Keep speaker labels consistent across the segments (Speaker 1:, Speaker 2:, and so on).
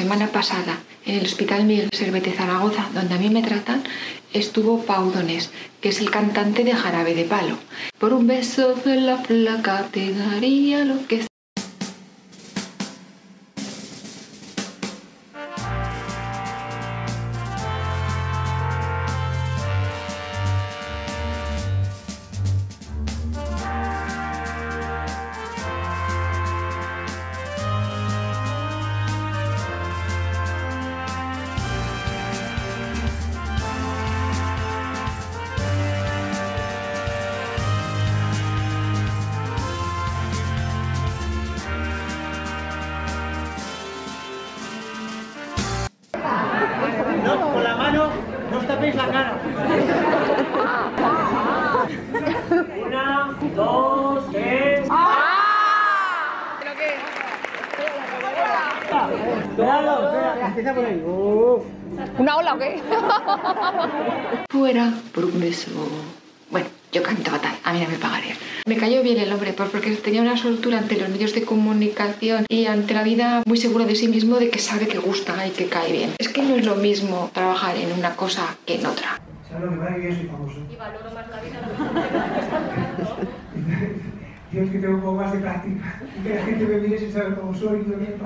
Speaker 1: semana pasada en el Hospital Miguel Servete Zaragoza, donde a mí me tratan, estuvo Paudones, que es el cantante de Jarabe de Palo. Por un beso de la te daría lo que
Speaker 2: empieza por ahí. Uf.
Speaker 3: ¿Una ola o qué?
Speaker 1: fuera por un beso. Bueno, yo canto fatal, a mí no me pagarían. Me cayó bien el hombre, pues porque tenía una soltura ante los medios de comunicación y ante la vida muy seguro de sí mismo de que sabe que gusta y que cae bien. Es que no es lo mismo trabajar en una cosa que en otra.
Speaker 4: ¿Sabes lo que pasa? Que yo soy famoso. Y valoro más la vida. Yo es que tengo un poco más de práctica. Y que la gente me mire sin saber cómo soy, yo bien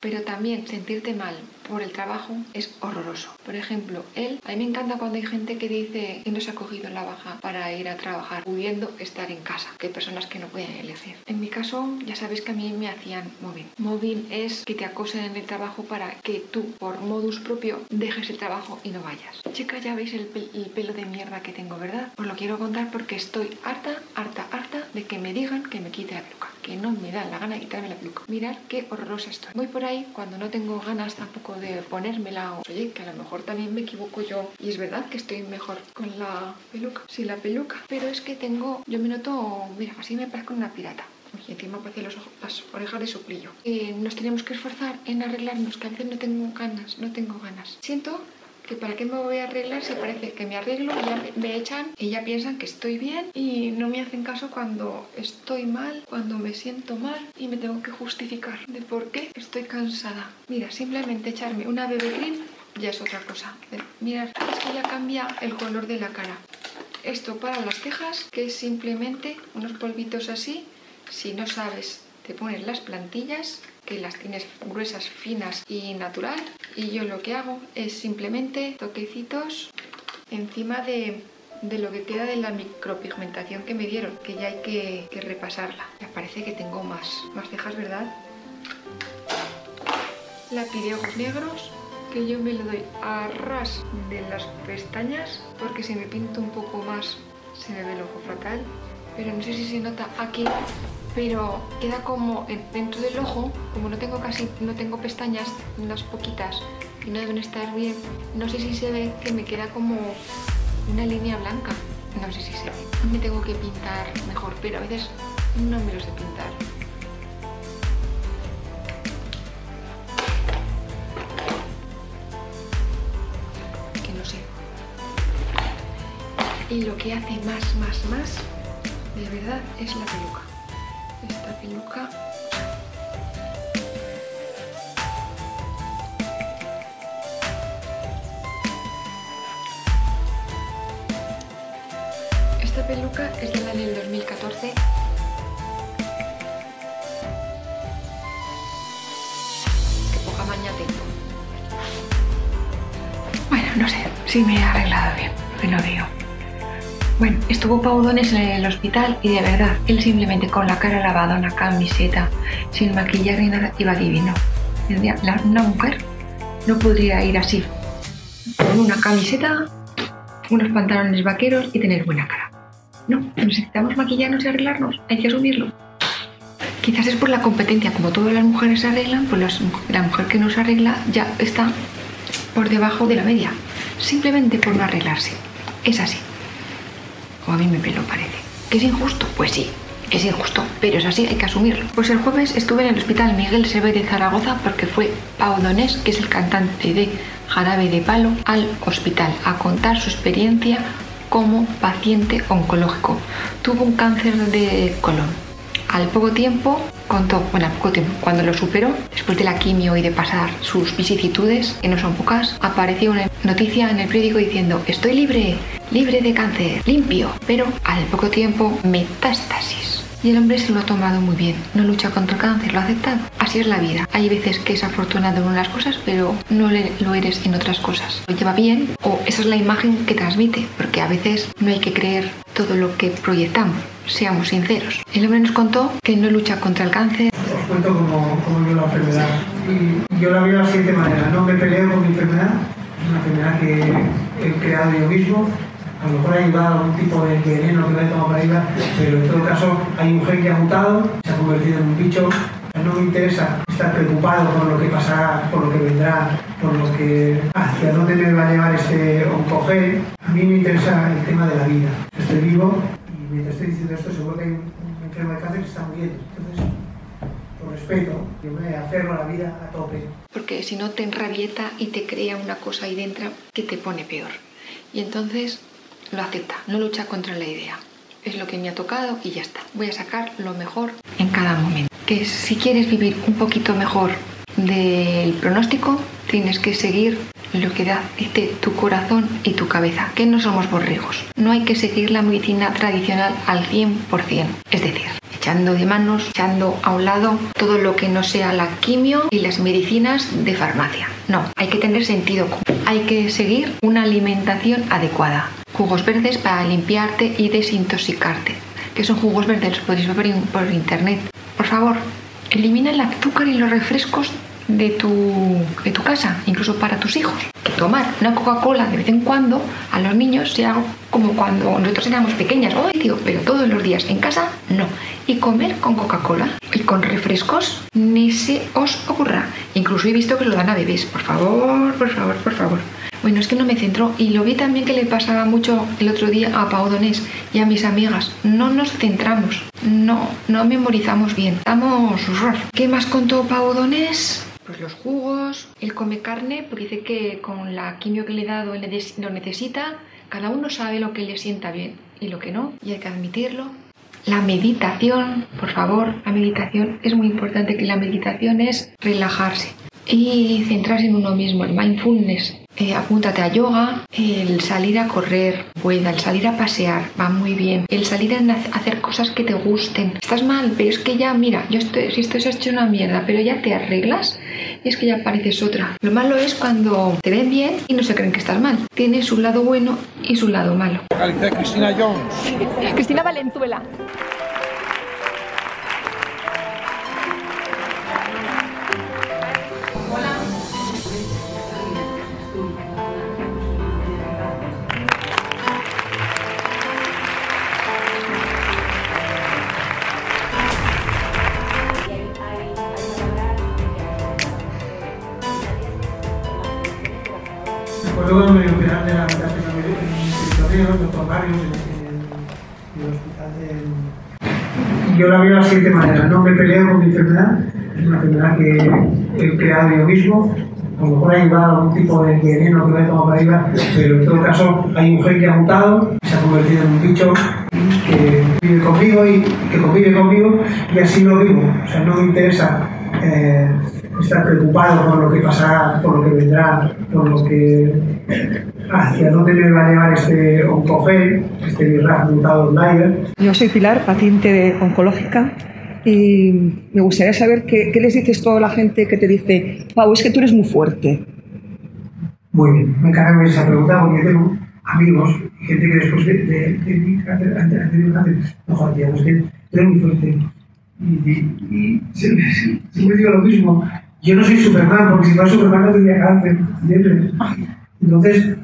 Speaker 1: Pero también sentirte mal por el trabajo es horroroso. Por ejemplo, él, a mí me encanta cuando hay gente que dice que no se ha cogido la baja para ir a trabajar, pudiendo estar en casa, que hay personas que no pueden elegir. En mi caso, ya sabéis que a mí me hacían móvil. Móvil es que te acosen en el trabajo para que tú, por modus propio, dejes el trabajo y no vayas. Chica, ya veis el, pel- el pelo de mierda que tengo, ¿verdad? Os lo quiero contar porque estoy harta, harta, harta de que me digan que me quite la peluca, que no me da la gana de quitarme la peluca. Mirad qué horrorosa estoy. Voy por ahí cuando no tengo ganas tampoco de ponérmela o oye, que a lo mejor también me equivoco yo y es verdad que estoy mejor con la peluca, sin la peluca, pero es que tengo, yo me noto, mira, así me parezco una pirata. Y encima parece los ojos, las orejas de suplillo. Eh, nos tenemos que esforzar en arreglarnos, que a veces no tengo ganas, no tengo ganas. Siento que para qué me voy a arreglar si parece que me arreglo y ya me- echan y ya piensan que estoy bien y no me hacen caso cuando estoy mal, cuando me siento mal y me tengo que justificar de por qué estoy cansada. Mira, simplemente echarme una bebé cream ya es otra cosa. Mira, es que ya cambia el color de la cara. Esto para las cejas, que es simplemente unos polvitos así. Si no sabes, te pones las plantillas, que las tienes gruesas, finas y natural. Y yo lo que hago es simplemente toquecitos encima de, de lo que queda de la micropigmentación que me dieron, que ya hay que, repasarla. Ya parece que tengo más, más cejas, ¿verdad? Lapideos negros, que yo me lo doy a ras de las pestañas, porque si me pinto un poco más se me ve el ojo fatal. Pero no sé si se nota aquí, pero queda como en- dentro del ojo, como no tengo casi, no tengo pestañas, unas poquitas, y no deben estar bien, no sé si se ve que me queda como una línea blanca. No sé si se ve. Me tengo que pintar mejor, pero a veces no me lo sé pintar. que no sé. Y lo que hace más, más, más, de verdad, es la peluca. Peluca... Esta peluca es de la del 2014. Qué poca maña tengo. Bueno, no sé si me he arreglado bien, no veo. Bueno, estuvo Paudones en el hospital y de verdad, él simplemente con la cara lavada, una camiseta, sin maquillar ni nada, iba divino. Una mujer no podría ir así, con una camiseta, unos pantalones vaqueros y tener buena cara. No, necesitamos maquillarnos y arreglarnos, hay que asumirlo. Quizás es por la competencia, como todas las mujeres se arreglan, pues la mujer que no se arregla ya está por debajo de la media, simplemente por no arreglarse. Es así. O a mí me pelo parece. ¿Que es injusto? Pues sí, es injusto, pero es así, hay que asumirlo. Pues el jueves estuve en el hospital Miguel Seve de Zaragoza porque fue Pau Donés, que es el cantante de Jarabe de Palo, al hospital a contar su experiencia como paciente oncológico. Tuvo un cáncer de colon. Al poco tiempo contó, bueno, poco tiempo, cuando lo superó, después de la quimio y de pasar sus vicisitudes, que no son pocas, apareció una noticia en el periódico diciendo, estoy libre, libre de cáncer, limpio, pero al poco tiempo, metástasis. Y el hombre se lo ha tomado muy bien. No lucha contra el cáncer, lo ha aceptado. Así es la vida. Hay veces que es afortunado en unas cosas, pero no lo eres en otras cosas. Lo lleva bien o esa es la imagen que transmite, porque a veces no hay que creer todo lo que proyectamos. Seamos sinceros. El hombre nos contó que no lucha contra el cáncer.
Speaker 4: Os cuento cómo, cómo la enfermedad. Y yo la veo de la siguiente manera. No me peleo con mi enfermedad. Es una enfermedad que he creado yo mismo a lo mejor ha ayudado algún tipo de veneno que me he tomado para arriba, pero en todo caso hay un gen que ha mutado, se ha convertido en un bicho. No me interesa estar preocupado por lo que pasará, por lo que vendrá, por lo que hacia dónde me va a llevar este oncogen. A mí me interesa el tema de la vida. Estoy vivo mientras estoy diciendo esto seguro que hay un enfermo de cáncer que está muriendo. Entonces, por respeto, yo me aferro a la vida a tope.
Speaker 1: Porque si no te enrabieta y te crea una cosa ahí dentro que te pone peor. Y entonces lo acepta, no lucha contra la idea. Es lo que me ha tocado y ya está. Voy a sacar lo mejor en cada momento. Que si quieres vivir un poquito mejor del pronóstico, tienes que seguir lo que dice tu corazón y tu cabeza, que no somos borregos. No hay que seguir la medicina tradicional al 100%. Es decir, echando de manos, echando a un lado todo lo que no sea la quimio y las medicinas de farmacia. No, hay que tener sentido común. Hay que seguir una alimentación adecuada jugos verdes para limpiarte y desintoxicarte. ¿Qué son jugos verdes? Los podéis ver por internet. Por favor, elimina el azúcar y los refrescos de tu, de tu casa, incluso para tus hijos. Que tomar una Coca-Cola de vez en cuando a los niños sea como cuando nosotros éramos pequeñas. ¡Ay, tío! Pero todos los días en casa, no. Y comer con Coca-Cola y con refrescos, ni se os ocurra. Incluso he visto que lo dan a bebés. Por favor, por favor, por favor. Bueno, es que no me centró y lo vi también que le pasaba mucho el otro día a Pau Donés y a mis amigas. No nos centramos, no, no memorizamos bien. Estamos... ¿Qué más contó Pau Donés? Pues los jugos, él come carne porque dice que con la quimio que le he dado lo necesita. Cada uno sabe lo que le sienta bien y lo que no, y hay que admitirlo. La meditación, por favor, la meditación es muy importante que la meditación es relajarse y centrarse en uno mismo, el mindfulness. Eh, apúntate a yoga, el salir a correr, pueda, el salir a pasear, va muy bien. El salir a hacer cosas que te gusten. Estás mal, pero es que ya, mira, yo estoy, si esto es hecho una mierda, pero ya te arreglas y es que ya pareces otra. Lo malo es cuando te ven bien y no se creen que estás mal. Tiene su lado bueno y su lado malo.
Speaker 3: Cristina Jones.
Speaker 5: Cristina Valenzuela.
Speaker 4: Me operaron de la el doctor Barrios, en, el hospital de... Yo la veo de la siguiente manera, no me peleo con mi enfermedad, es una enfermedad que he creado yo mismo, a lo mejor ha ayudado algún tipo de veneno que me he tomado para arriba, pero en todo caso hay un gen que ha mutado, se ha convertido en un bicho que vive conmigo y que convive conmigo y así lo vivo. O sea, no me interesa eh, estar preocupado por lo que pasará, por lo que vendrá, por lo que hacia dónde me va a llevar este oncogel, este virus mutado Snyder.
Speaker 6: Yo soy Pilar, paciente oncológica, y me gustaría saber qué, qué les dices toda la gente que te dice, Pau, es que tú eres muy fuerte.
Speaker 4: Muy bien, me encanta esa pregunta porque tengo amigos, gente que después de, de, de mi cáncer, antes de mi cáncer, no joder, es que tú eres muy fuerte. Y, y, y siempre, siempre digo lo mismo, yo no soy Superman, porque si fuera Superman no tendría cáncer, ¿entiendes? Entonces,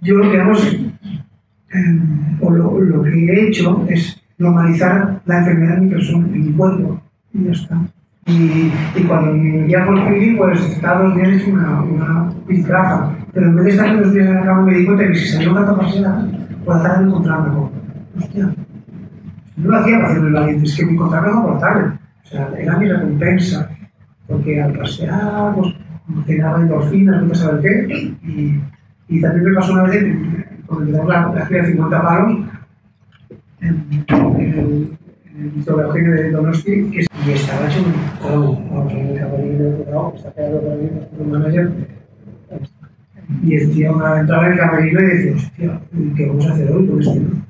Speaker 4: yo lo que hago es, eh, o lo, que he hecho es normalizar la enfermedad en mi persona, en mi cuerpo, y ya está. Y, cuando me ya por fin, pues estaba dos días una, una pero en vez de estar dos días en la cama me di cuenta que si salía un rato a pasear, por la tarde me encontraba mejor. Hostia, no lo hacía para hacerme valiente, es que me encontraba mejor por la tarde. O sea, era mi recompensa porque al pasear, pues, generaba endorfinas, no saber qué, y, también me pasó una vez cuando me damos la, la gira de 50 palos en, el, el de Donosti, que y estaba hecho un camerino, cuidado, está pegado por ahí, nuestro manager. Y el tío entraba en el camerino y decía, hostia, ¿qué vamos a hacer hoy con esto? no?".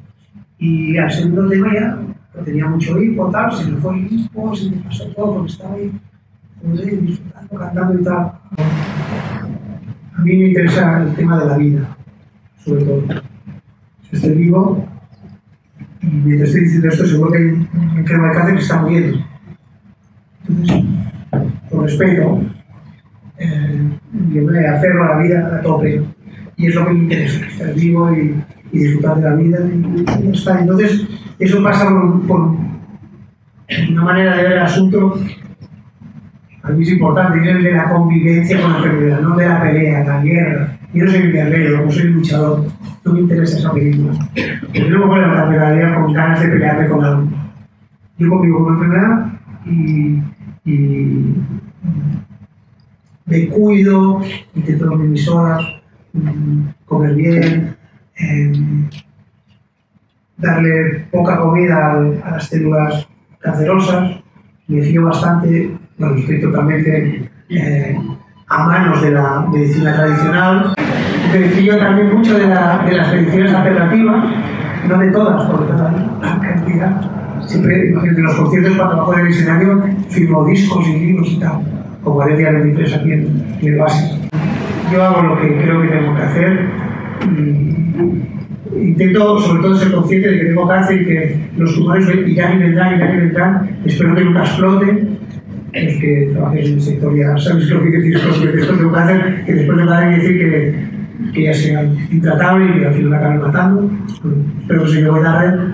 Speaker 4: Y al segundo tema ya, tenía mucho hipo, tal, se me fue el hipo, se me pasó todo porque estaba ahí, tal. A mí me interesa el tema de la vida, sobre todo. Si estoy vivo, y mientras estoy diciendo esto, seguro que hay un enfermo de cáncer que está muriendo. Entonces, con respeto, eh, yo me aferro a la vida a tope. Y es lo que me interesa, estar vivo y, disfrutar de la vida. Entonces, eso pasa por, por una manera de ver el asunto. A mí es importante, el de la convivencia con la enfermedad, no de la pelea, la guerra. Yo no soy un guerrero, no soy un luchador, no me interesa esa película. Porque no me puedo levantar cada día con ganas de pelearme con algo. Yo convivo con la enfermedad y, y me cuido, intento dormir mis horas, mm, comer bien, em, darle poca comida al- a las células cancerosas, me fío bastante, totalmente eh, a manos de la medicina tradicional, fío también mucho de, la- de las medicinas alternativas, no de todas, porque todas la cantidad. Siempre, imagínate, los conciertos cuando bajo el escenario, firmo discos y libros y tal, como Valeria 23 aquí en, el básico. Yo hago lo que creo que tengo que hacer intento sobre todo ser consciente de que tengo cáncer y que los tumores irán y vendrán, irán y vendrán. Espero que nunca exploten. Los que trabajáis en el sector ya sabéis lo que quiere decir esto, que después tengo cáncer, que después de cáncer decir que, que ya sea intratable y que al final acaben matando. Que se me voy tarde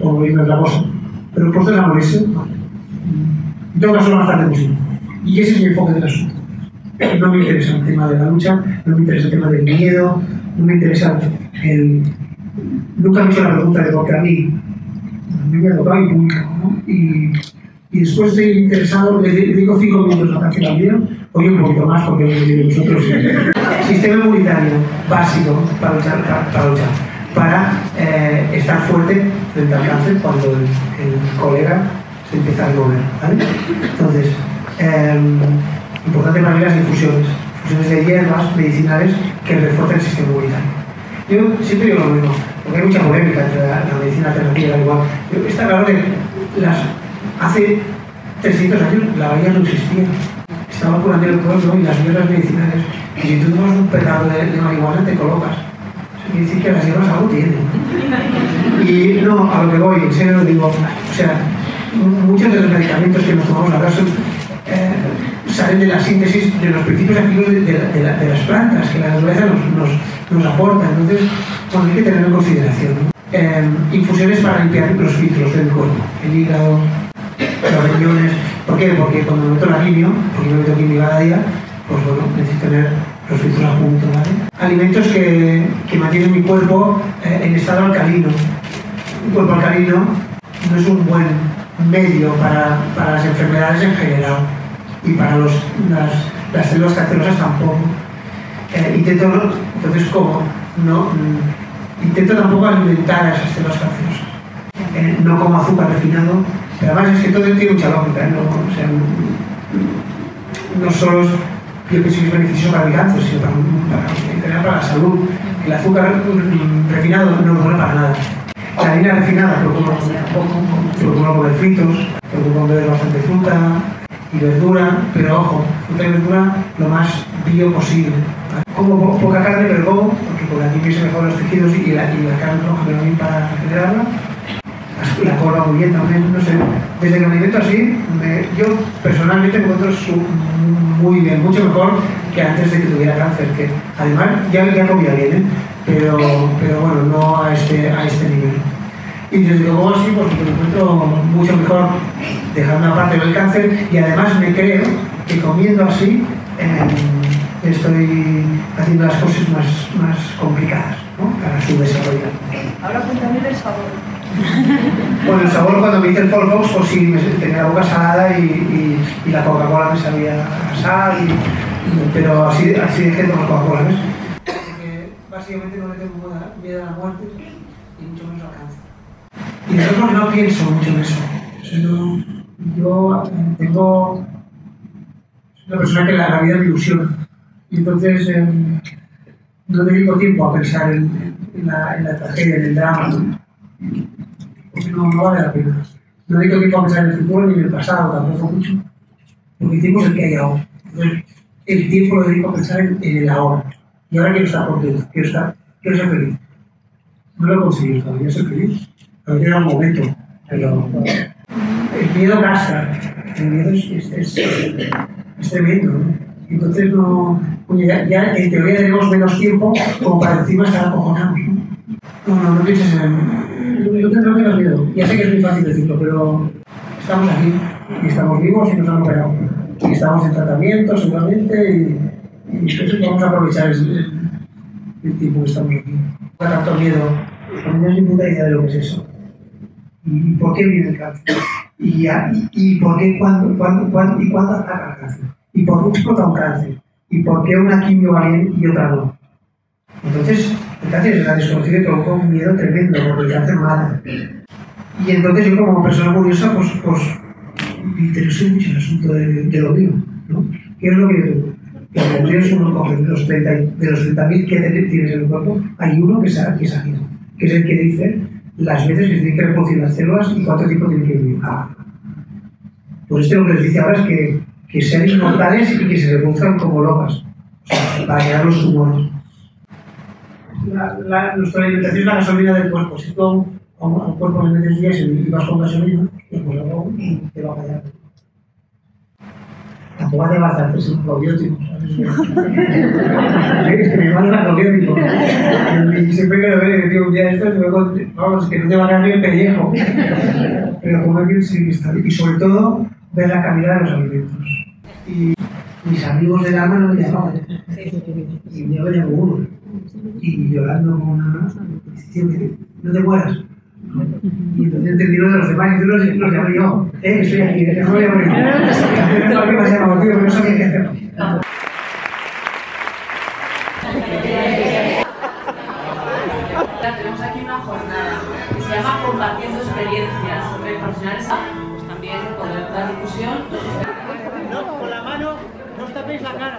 Speaker 4: o morirme otra cosa. Pero el proceso de morirse, no. En todo caso, lo más posible. Y ese es mi enfoque del asunto. No me interesa el tema de la lucha, no me interesa el tema del miedo, no me interesa el... Nunca me he hecho la pregunta de por qué a mí. A mí me ha tocado y punto, ¿no? Y después de interesado, le dedico cinco minutos a canción también, hoy un poquito más porque lo que vosotros. Sistema inmunitario básico para luchar, para, luchar, para eh, estar fuerte frente al cáncer cuando el, el colega se empieza a mover, ¿vale? Entonces, eh, importante para mí las infusiones, infusiones de hierbas medicinales que refuercen el sistema inmunitario. Yo siempre digo lo mismo, porque hay mucha polémica entre la, la medicina alternativa y la igual. Pero está claro que las, hace 300 años la bahía no existía. Estaba curando el pueblo y las hierbas medicinales. Y si tú tomas un pedazo de, marihuana te colocas. Eso quiere decir que las hierbas algo tienen. Y no, a lo que voy, en serio lo digo. O sea, muchos de los medicamentos que nos tomamos ahora son, eh, salen de la síntesis de los principios activos de, de, de, la, de las plantas que la naturaleza nos, nos, aporta. Entonces, bueno, hay que tenerlo en consideración. Eh, infusiones para limpiar los filtros del cuerpo, el hígado, los riñones. ¿Por qué? Porque cuando me meto la quimio, porque me meto quimio cada día, pues bueno, necesito tener los filtros a punto, ¿vale? Alimentos que, que mantienen mi cuerpo eh, en estado alcalino. Un cuerpo alcalino no es un buen medio para, para las enfermedades en general y para los, las, las células cancerosas tampoco. Eh, intento, entonces, ¿cómo? No, mm, intento tampoco alimentar a esas células cancerosas. Eh, no como azúcar refinado, además es que todo tiene mucha lógica, ¿eh? no, o sea, no, solo es, yo que sí es beneficioso para el cáncer, sino para, para, la salud. El azúcar refinado no es bueno para nada. La harina refinada, comer poco, procuro comer fritos, procuro comer bastante fruta y verdura, pero ojo, fruta y verdura lo más bio posible. Como po- poca carne, pero como, porque con la quimio se mejoran los tejidos y la, y la carne roja me para regenerarla. La cola muy bien también, no sé. Desde que me alimento así, yo personalmente me encuentro muy bien, mucho mejor que antes de que tuviera cáncer, que además ya, ya comía bien, ¿eh? pero, pero bueno, no a este, a este nivel. Y desde como así, porque me encuentro mucho mejor dejando aparte del cáncer y además me creo que comiendo así eh, estoy haciendo las cosas más, más complicadas para su desarrollo.
Speaker 5: Ahora cuéntame el sabor.
Speaker 4: Bueno, el sabor cuando me hice el Polvox, pues sí, me tenía la boca salada y, y, y la Coca-Cola me sabía a sal, y- pero así, así dejé de tomar Coca-Cola, ¿ves? Porque básicamente no le tengo miedo a- la muerte y mucho menos al cáncer. Y porque no pienso mucho en eso. Yo eh, tengo una persona que la, la vida me ilusiona. Y entonces eh, no dedico tiempo a pensar en, en la, en la tragedia, en el drama. Porque no, no vale la pena. No tiempo a pensar en el futuro ni en el pasado, tampoco mucho. Porque el tiempo es el que hay ahora. Entonces, el tiempo lo dedico a pensar en, el ahora. Y ahora quiero estar contento, quiero, estar, quiero ser feliz. No lo he conseguido todavía, ser feliz. Todavía queda un momento, pero el miedo gasta. El miedo es, es, tremendo. Entonces, no, ya, ya en teoría tenemos menos tiempo como para encima estar acojonados. ¿no? No, no, no pienses en. Yo, no tengas miedo. Ya sé que es muy fácil decirlo, pero estamos aquí y estamos vivos y nos han operado. Y estamos en tratamiento seguramente y, y vamos a aprovechar el, el, tiempo que estamos aquí. Tanto miedo, no tenemos ni puta idea de lo que es eso. ¿Y por qué viene el cáncer? ¿Y, y, por qué cuándo, cuándo, cuándo, y cuándo ataca el cáncer? ¿Y por qué explota un cáncer? ¿Y por qué una quimio va bien y otra no? Entonces, es la desconocida y provoca un miedo tremendo porque el cáncer mata. Y entonces yo como persona curiosa, pues, pues me interesó mucho el asunto de, de lo mío, ¿no? ¿Qué es lo que yo tengo? Que los míos uno de los 30 y- de los 30.000 que te- tienes en el cuerpo, hay uno que es, que es que es el que dice las veces que tienen que reproducir las células y cuánto tiempo tienen que vivir. Ah. Por esto lo que les dice ahora es que, que sean inmortales y que se reproduzcan como locas, o sea, para crear los tumores. La, la, nuestra alimentación es la gasolina del cuerpo. Si tú a un, a un- a un cuerpo le metes y vas con gasolina, pues luego te va a fallar. Tampoco hace bastante, es un probiótico. ¿sabes? es que mi hermano era probiótico. Y siempre que lo veo, digo, un día esto, luego, vamos, que no te va a caer ni el pellejo. Pero comer bien sí que está bien. Y sobre todo, ver la calidad de los alimentos. Y mis amigos del alma no me llamaban. Y yo me llamo uno. Y llorando como una. No te mueras. Y entonces lo de los demás, y los, los llamo yo. Eh, estoy aquí, que no me llamo yo. ¿Qué me has llamado, tío? Que no sabía qué hacer.
Speaker 5: Tenemos aquí una jornada que se llama Compartiendo Experiencias sobre profesionales. Pues también poder dar difusión.
Speaker 2: No, con la mano no os tapéis la cara.